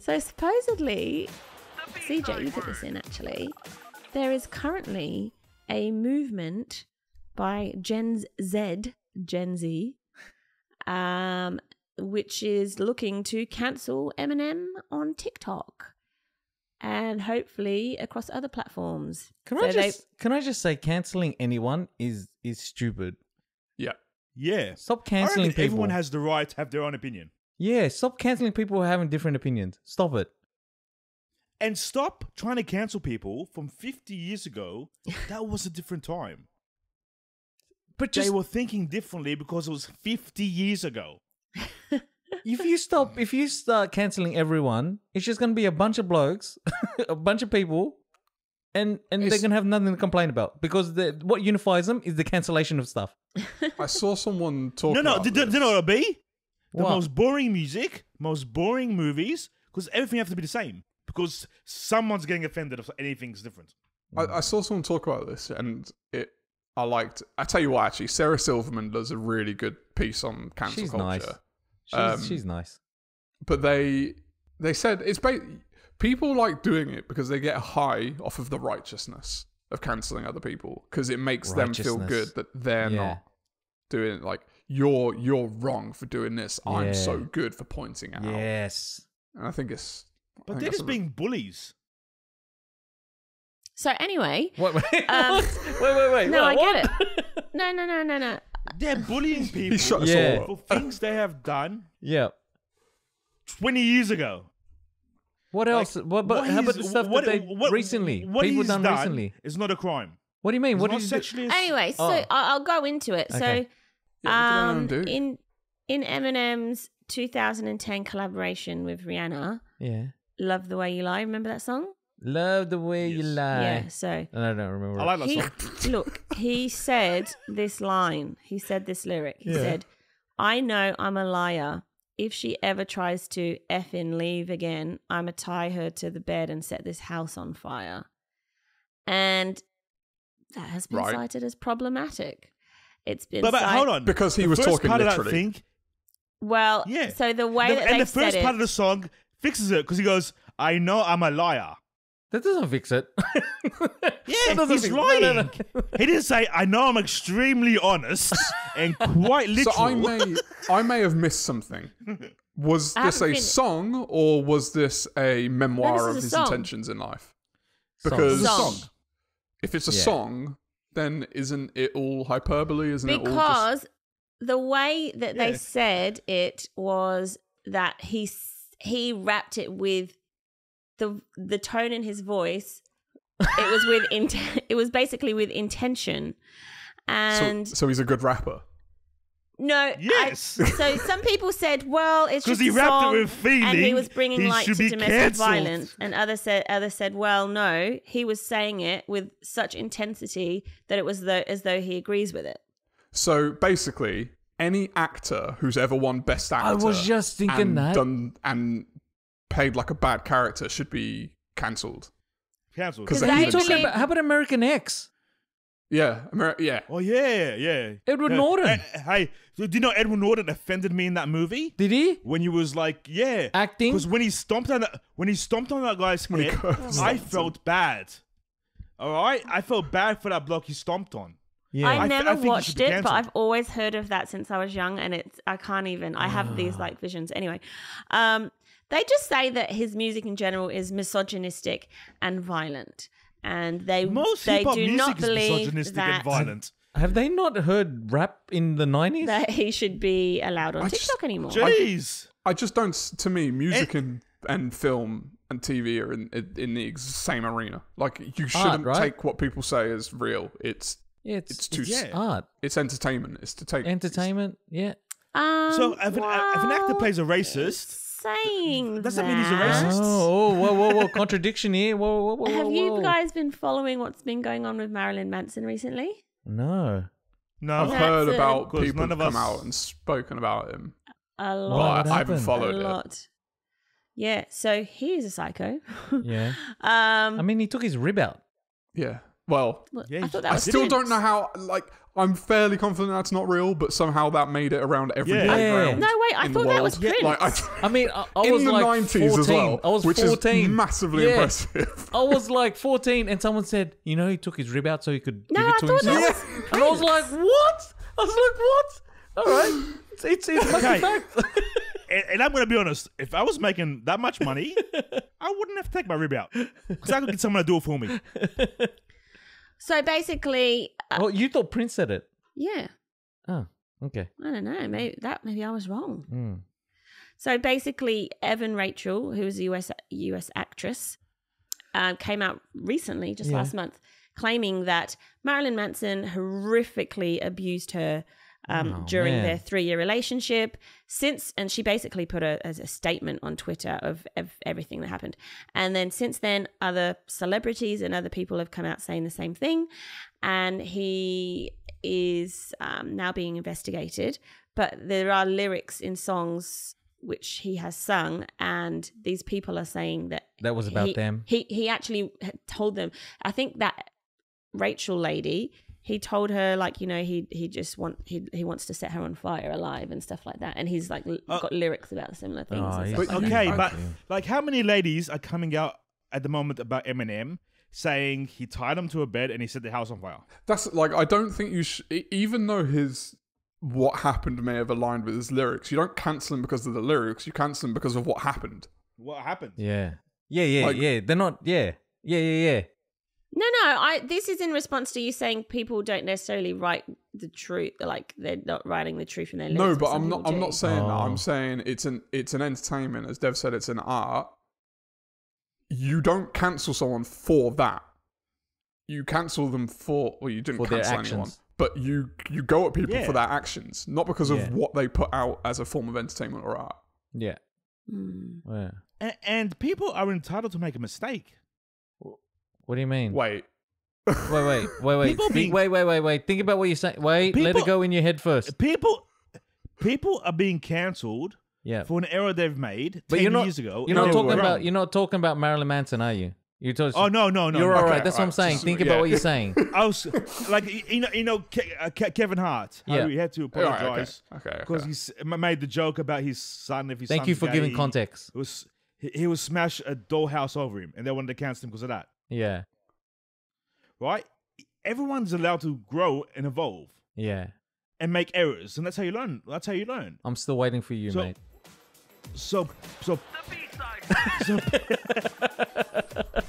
So supposedly, CJ, you put this in actually. There is currently a movement by Gen Z, Gen Z, um, which is looking to cancel Eminem on TikTok and hopefully across other platforms. Can So I they- just can I just say canceling anyone is is stupid. Yeah. Yeah. Stop canceling people. everyone has the right to have their own opinion. Yeah, stop canceling people who are having different opinions. Stop it. And stop trying to cancel people from 50 years ago. That was a different time. But they were thinking differently because it was 50 years ago. if you stop if you start canceling everyone, it's just gonna be a bunch of blokes, a bunch of people, and and they're gonna have nothing to complain about because the, what unifies them is the cancellation of stuff. I saw someone talk. no, no, about do, do, this. do you know what it'll be? The What? most boring music, most boring movies, because everything has to be the same. Because someone's getting offended if anything's different. I, I saw someone talk about this, and it. I liked. I tell you what, actually, Sarah Silverman does a really good piece on cancel She's culture. nice. She's, Um, she's nice. But they they said it's ba- people like doing it because they get a high off of the righteousness of canceling other people because it makes them feel Righteousness. good that they're Yeah. not doing it. Like you're you're wrong for doing this. I'm so good for pointing out. Yes. And I think it's. But think they're just a- being bullies. So anyway, Wait, wait, Um, wait, wait, wait. no, I get it. No, no, no, no, no. They're bullying people shot us Yeah. all. for things they have done Yeah. 20 years ago. What else? what, but how about the stuff what- that they what- recently what people he's done, done recently? is not a crime. What do you mean? It's what not did you do? sexually ass- Anyway, so Oh. I- I'll go into it. Okay. So, Yeah, um, do? in in Eminem's 2010 collaboration with Rihanna, Yeah. "Love the Way You Lie," remember that song? Love the way you lie. Yeah. So And I don't remember. I like that he song. look, he said this line. He said this lyric. He Yeah. said, "I know I'm a liar." If she ever tries to effing leave again, I'ma tie her to the bed and set this house on fire. And that has been Right. cited as problematic. It's been But, but cit- hold on. Because he The was first talking part literally. Of that thing, Well, Yeah. So the way the- that and they the first said part it, of the song fixes it because he goes, I know I'm a liar. That doesn't fix it. Yeah, That he's fix- lying. no, no, no. he didn't say, I know I'm extremely honest and quite literal. So I may I may have missed something. Was I this a haven't song or was this a memoir No, this of his song. intentions in life? Because Song. if it's a Yeah. song, then isn't it all hyperbole? Isn't it all just because the way that they said it was that he he wrapped it with the the tone in his voice. It was with int- It was basically with intention, and so, so he's a good rapper? No, I- Yes. so some people said, well, it's 'Cause just he a wrapped it song, with feeling, and he was bringing he light to domestic cancelled. violence. And others said, others said, well, no, he was saying it with such intensity that it was though, as though he agrees with it. So basically, any actor who's ever won Best Actor, I was just thinking and that. done and played like a bad character should be cancelled. Cancelled. Because they I even Talking believe- said- about, how about American X? Yeah, Ameri- yeah. Oh, yeah, yeah. Edward Uh, Norton. hey, do you know Edward Norton offended me in that movie? Did he? When he was like, yeah. Acting? Because when he stomped on that, when he stomped on that guy's When he head, curves I felt bad. All right? I felt bad for that bloke he stomped on. Yeah. I I th- never I think it should watched it, but. I've always heard of that since I was young, and it's I can't even. I have these Ah. like visions. Anyway, um, they just say that his music in general is misogynistic and violent, and they Most they do music not is believe misogynistic that and violent. Have they not heard rap in the 90s? that he should be allowed on I just- TikTok anymore. Jeez. I just don't. To me, music It- and and film and TV are in in- in the same arena. Like you shouldn't right? take what people say as real. It's it's, it's too yeah. art. it's entertainment. It's to take Entertainment, yeah. Um, So if an, if an actor plays a racist, saying doesn't mean he's a that- racist. Oh, oh, whoa, whoa, whoa, contradiction here. Whoa, whoa, whoa, whoa. Have you guys been following what's been going on with Marilyn Manson recently? No. no. I've That's heard a- people none of come us- out and spoken about him. A But lot. What I, I haven't followed a it. Yeah, so he is a psycho. Yeah. um, I mean, he took his rib out. Yeah, Well, Well, Yeah, I thought that I was still Prince. don't know how. Like, I'm fairly confident that's not real, but somehow that made it around every Yeah. playground No, wait, I thought that was world. Prince. Like, I, I mean, I, I in was the like 90s 14. as well, I was which 14. is massively Yeah. impressive. I was like 14, and someone said, you know, he took his rib out so he could No, give it I to thought that himself. was And I was like, what? I was like, what? All right. It's, it's, it's Okay. fact. And, and I'm gonna be honest. If I was making that much money, I wouldn't have to take my rib out because I could get someone to do it for me. So basically, uh, well, you thought Prince said it. yeah, Oh, okay. I don't know. Maybe that maybe I was wrong. Mm. So basically, Evan Rachel, who is a US US actress, uh, came out recently, just Yeah. last month, claiming that Marilyn Manson horrifically abused her um, Oh, during man. their three year relationship. Since, and she basically put a, as a statement on Twitter of, of everything that happened. And then since then, other celebrities and other people have come out saying the same thing. And he is um, now being investigated. But there are lyrics in songs which he has sung, and these people are saying that That was about he, them. He he actually told them. I think that Rachel lady. He told her like you know he he just want he he wants to set her on fire alive and stuff like that, and he's like l- Uh, got lyrics about similar things. Oh, and stuff But like. Okay, I- but like, how many ladies are coming out at the moment about Eminem saying he tied them to a bed and he set the house on fire? That's like I don't think you should. Even though his what happened may have aligned with his lyrics, you don't cancel him because of the lyrics. You cancel him because of what happened. What happened? Yeah. Yeah, yeah, Like- yeah. They're not, yeah. Yeah, yeah, yeah. No, no. I this is in response to you saying people don't necessarily write the truth, like they're not writing the truth in their lyrics. No, but I'm not. I'm do. not saying that. Oh. I'm saying it's an it's an entertainment. As Dev said, it's an art. You don't cancel someone for that. You cancel them for well, you didn't For their cancel anyone, but you you go at people Yeah. for their actions, not because of Yeah. what they put out as a form of entertainment or art. Yeah. Hmm. yeah. And, and people are entitled to make a mistake. What do you mean? Wait, wait, wait, wait, wait. People Think- being- wait, wait, wait, wait. Think about what you're saying. Wait, let it go in your head first. People, people are being cancelled Yeah. for an error they've made But 10 you're not, years ago. you're and not they talking were about you're not talking about Marilyn Manson, are you? You're talking. Oh no, no, no. You're no. all right. Okay, That's what I'm saying. just- Think yeah. about what you're saying. I was like, you know, you know, Ke- uh, Ke- Kevin Hart. How Yeah. he had to All right, okay, apologize okay, because okay. he made the joke about his son. If his Thank you son's for giving gay, context. It was he, he was smash a dollhouse over him, and they wanted to cancel him because of that. Yeah. Right? Everyone's allowed to grow and evolve Yeah. and make errors, and that's how you learn. That's how you learn. I'm still waiting for you, So- mate. So, so, so